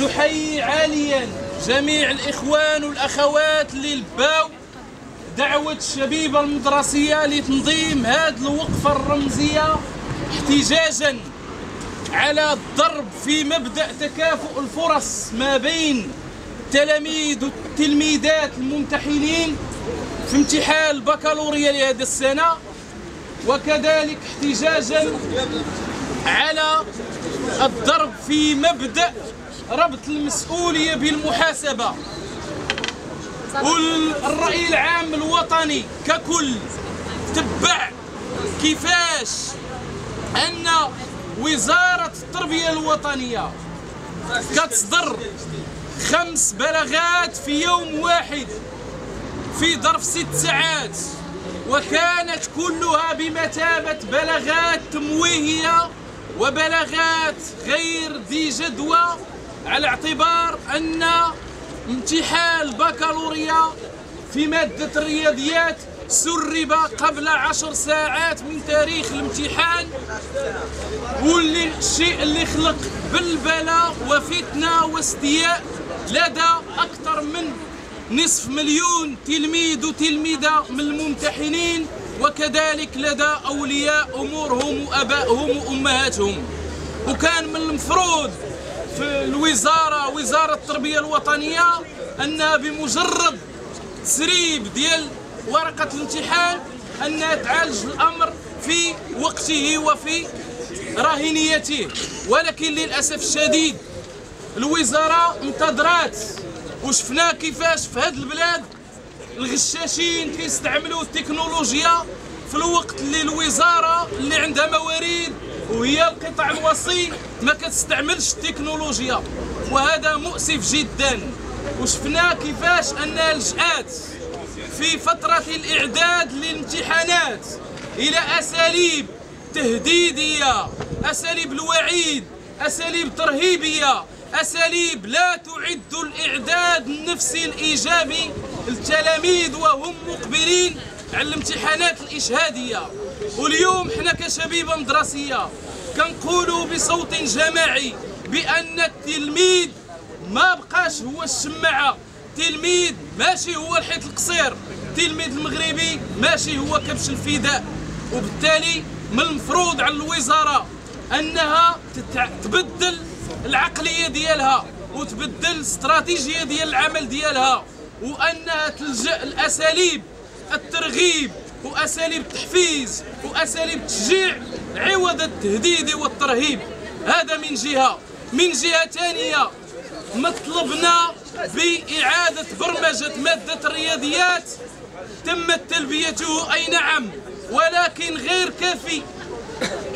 نحيي عاليا جميع الإخوان والأخوات اللي لباو دعوة الشبيبة المدرسية لتنظيم هذه الوقفة الرمزية احتجاجا على الضرب في مبدأ تكافؤ الفرص ما بين التلاميذ والتلميذات الممتحنين في امتحان البكالوريا لهذه السنة وكذلك احتجاجا على الضرب في مبدأ ربط المسؤولية بالمحاسبة. والرأي العام الوطني ككل تبع كيفاش أن وزارة التربية الوطنية كتصدر خمس بلاغات في يوم واحد في ظرف ست ساعات وكانت كلها بمثابة بلاغات تمويهية وبلاغات غير ذي جدوى على اعتبار أن امتحان البكالوريا في مادة الرياضيات سرب قبل عشر ساعات من تاريخ الامتحان واللي الشيء اللي خلق بلبلة وفتنة واستياء لدى أكثر من نصف مليون تلميذ وتلميذة من الممتحنين وكذلك لدى أولياء أمورهم وأبائهم وأمهاتهم. وكان من المفروض في الوزارة وزارة التربية الوطنية أنها بمجرد تسريب ديال ورقة الامتحان أنها تعالج الأمر في وقته وفي راهنيته. ولكن للأسف الشديد الوزارة انتظرات وشفنا كيفاش في هذه البلاد الغشاشين كيستعملوا التكنولوجيا في الوقت اللي الوزارة اللي عندها موارد وهي القطاع الوصي ما كتستعملش التكنولوجيا. وهذا مؤسف جدا. وشفنا كيفاش انها لجأت في فترة الإعداد للامتحانات إلى أساليب تهديدية أساليب الوعيد أساليب ترهيبية أساليب لا تعد الإعداد النفسي الإيجابي للتلاميذ وهم مقبلين على الامتحانات الإشهادية. واليوم حنا كشبيبة مدرسية كنقولوا بصوت جماعي بأن التلميذ ما بقاش هو الشماعة. تلميذ ماشي هو الحيط القصير. التلميذ المغربي ماشي هو كبش الفداء. وبالتالي من المفروض على الوزارة أنها تبدل العقلية ديالها وتبدل الاستراتيجية ديال العمل ديالها وأنها تلجأ الأساليب الترغيب وأساليب التحفيز وأساليب التشجيع عوض التهديد والترهيب. هذا من جهة من جهة ثانية مطلبنا بإعادة برمجة مادة الرياضيات. تمت تلبيته أي نعم ولكن غير كافي.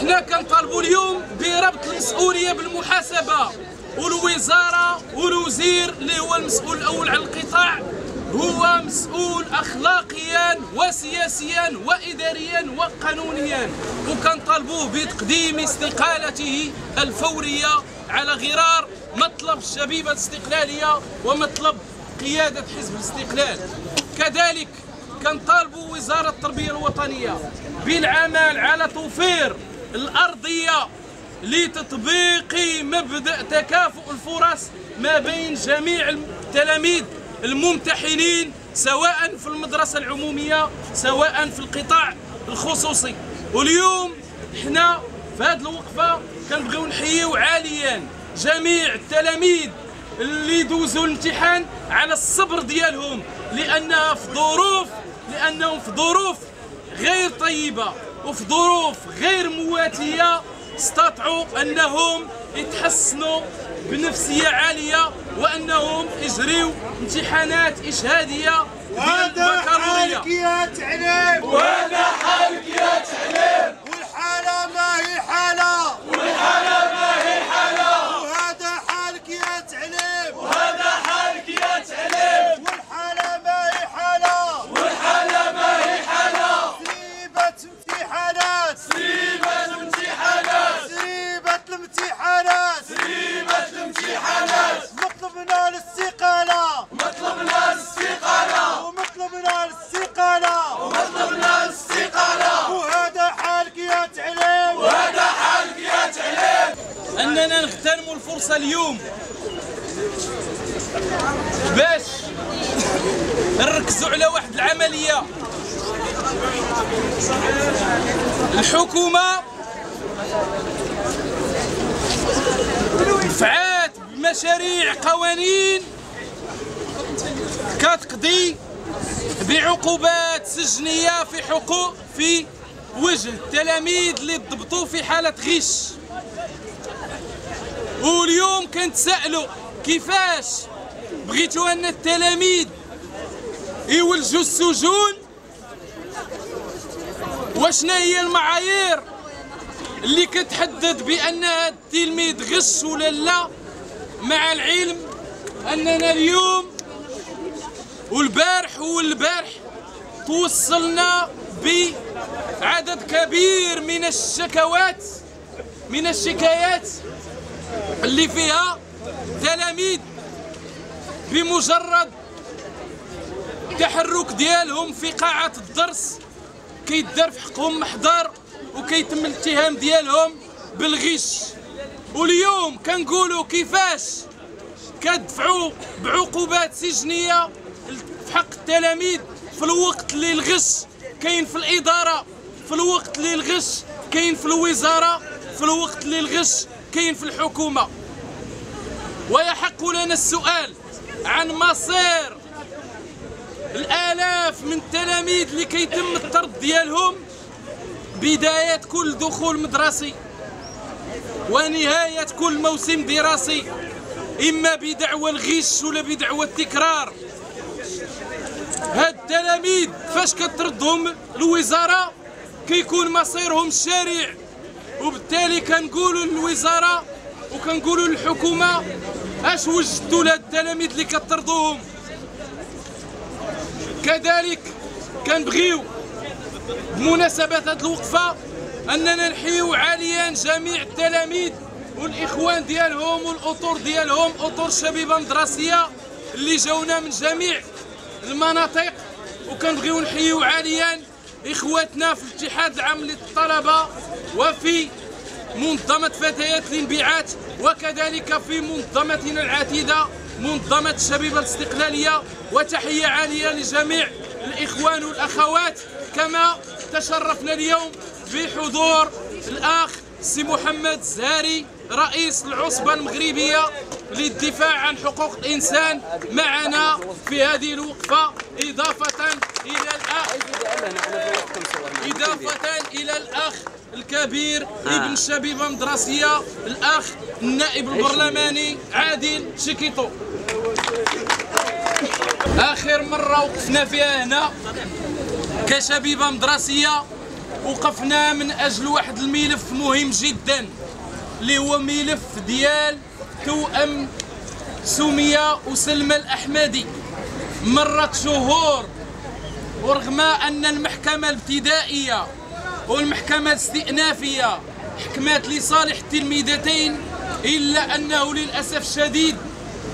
حنا كنطالبوا اليوم بربط المسؤولية بالمحاسبة والوزارة والوزير اللي هو المسؤول الأول على القطاع. هو مسؤول اخلاقيا وسياسيا واداريا وقانونيا. وكنطالبوه بتقديم استقالته الفورية على غرار مطلب الشبيبه الاستقلالية ومطلب قيادة حزب الاستقلال. كذلك كنطالبوا وزارة التربية الوطنية بالعمل على توفير الأرضية لتطبيق مبدأ تكافؤ الفرص ما بين جميع التلاميذ الممتحنين سواء في المدرسة العمومية سواء في القطاع الخصوصي. واليوم حنا في هذه الوقفة كنبغيو نحييو عاليا جميع التلاميذ اللي دوزوا الامتحان على الصبر ديالهم لأنها في ظروف لأنهم في ظروف غير طيبة وفي ظروف غير مواتية. استطاعوا أنهم يتحسنوا بنفسية عالية وأنهم يجريوا امتحانات إشهادية وهذا حالك يا تعليم وهذا حالك يا تعليم والحالة ما هي حالة والحالة ما هي حالة وهذا حالك يا تعليم وهذا حالك يا تعليم والحالة ما هي حالة والحالة ما هي حالة سريبة امتحانات سريبة الامتحانات سريبة الامتحانات سريبة الامتحانات مطلبنا الاستقالة مطلبنا الاستقالة ومطلبنا الاستقالة ومطلبنا الاستقالة وهذا حالك يا تعليم وهذا حالك يا تعليم إننا نغتنموا الفرصة اليوم. باش نركزوا على واحد العملية. الحكومة دفعات بمشاريع قوانين كتقضي بعقوبات سجنية في حقوق في وجه التلاميذ اللي ضبطوا في حالة غش. واليوم كنتسائلوا كيفاش؟ بغيتوا أن التلاميذ يولجوا السجون؟ وشنا هي المعايير اللي كتحدد بأن هذا التلميذ غش ولا لا؟ مع العلم أننا اليوم والبارح والبارح توصلنا بعدد كبير من الشكوات من الشكايات اللي فيها تلاميذ بمجرد تحرك ديالهم في قاعة الدرس. كيدار في حقهم محضر وكيتم الاتهام ديالهم بالغش. واليوم كنقولوا كيفاش كدفعوا بعقوبات سجنية في حق التلاميذ في الوقت اللي الغش كاين في الإدارة في الوقت اللي الغش كاين في الوزارة في الوقت اللي الغش كاين في الحكومة. ويحق لنا السؤال عن مصير الآلاف من التلاميذ اللي كيتم الطرد ديالهم بداية كل دخول مدرسي ونهاية كل موسم دراسي إما بدعوى الغش ولا بدعوى التكرار. هاد التلاميذ فاش كتردهم الوزارة كيكون مصيرهم الشارع وبالتالي كنقولوا للوزارة وكنقولوا للحكومة اش وجدتوا لهاد التلاميذ اللي كطردوهم؟ كذلك كنبغيو بمناسبة هذه الوقفة أننا نحيو عاليا جميع التلاميذ والإخوان ديالهم والأطر ديالهم أطر شبيبة مدرسية اللي جاونا من جميع المناطق. وكنبغيو نحييو عاليا إخواتنا في الاتحاد العام للطلبة وفي منظمة فتيات الانبعاث وكذلك في منظمتنا العتيدة منظمة الشبيبه الاستقلالية وتحية عالية لجميع الإخوان والأخوات كما تشرفنا اليوم بحضور الأخ سي محمد الزهري رئيس العصبة المغربية للدفاع عن حقوق الإنسان معنا في هذه الوقفة إضافة إلى الأخ. إضافة إلى الأخ الكبير ابن الشبيبة المدرسية الأخ النائب البرلماني عادل شيكيطو آخر مرة وقفنا فيها هنا كشبيبة مدرسية. وقفنا من أجل واحد الملف مهم جدا اللي هو ملف ديال توأم سمية وسلمى الأحمدي. مرت شهور ورغم أن المحكمة الابتدائية والمحكمة الاستئنافية حكمات لصالح التلميذتين إلا أنه للأسف الشديد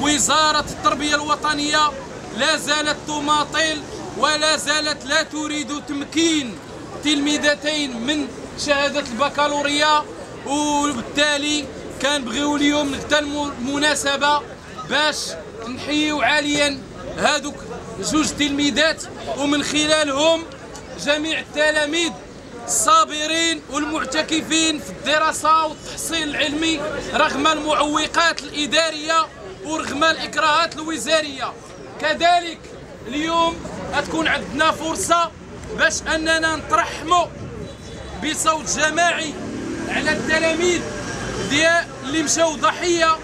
وزارة التربية الوطنية لا زالت تماطل ولا زالت لا تريد تمكين تلميذتين من شهادة البكالوريا وبالتالي كنبغيو اليوم نغتنموا المناسبة باش نحييو عاليا هادوك جوج تلميذات ومن خلالهم جميع التلاميذ الصابرين والمعتكفين في الدراسة والتحصيل العلمي رغم المعوقات الإدارية ورغم الإكراهات الوزارية. كذلك اليوم غتكون عندنا فرصة باش أننا نترحموا بصوت جماعي على التلاميذ ديال اللي مشاو ضحية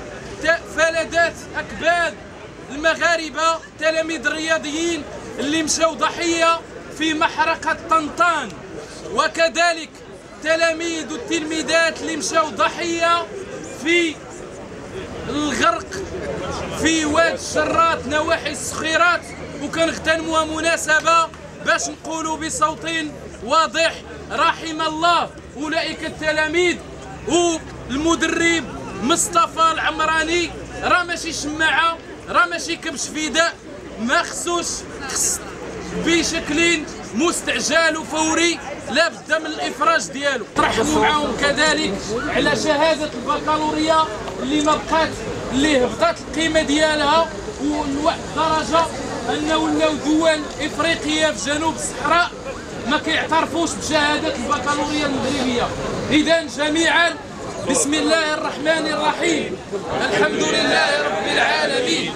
فلذات أكباد. المغاربة التلاميذ الرياضيين اللي مشاو ضحية في محرقة طنطان. وكذلك تلاميذ والتلميذات اللي مشاو ضحية في الغرق في واد الشرات نواحي السخيرات وكنغتنموها مناسبة باش نقولوا بصوت واضح. رحم الله أولئك التلاميذ والمدرب مصطفى العمراني. راه ماشي شماعة راه ماشي كبش فداء ما خصوش خص بشكل مستعجل وفوري لا بد من الإفراج ديالو. ترحبوا معاهم كذلك على شهادة البكالوريا اللي ما بقات اللي هبطت القيمة ديالها ولواحد الدرجه أنه ولاو دول إفريقية في جنوب الصحراء ما كيعترفوش بشهادة البكالوريا المغربية. اذا جميعا بسم الله الرحمن الرحيم. الحمد لله رب العالمين.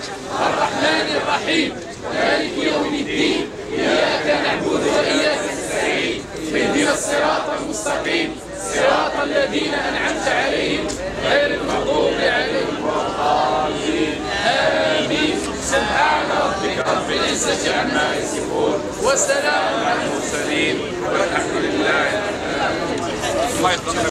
الرحمن الرحيم. مالك يوم الدين. إياك نعبد وإياك نستعين. اهدنا الصراط المستقيم. صراط الذين أنعمت عليهم غير المغضوب عليهم ولا آمين. سبحان ربك رب العزة عما يصفون وسلام على المرسلين. والحمد لله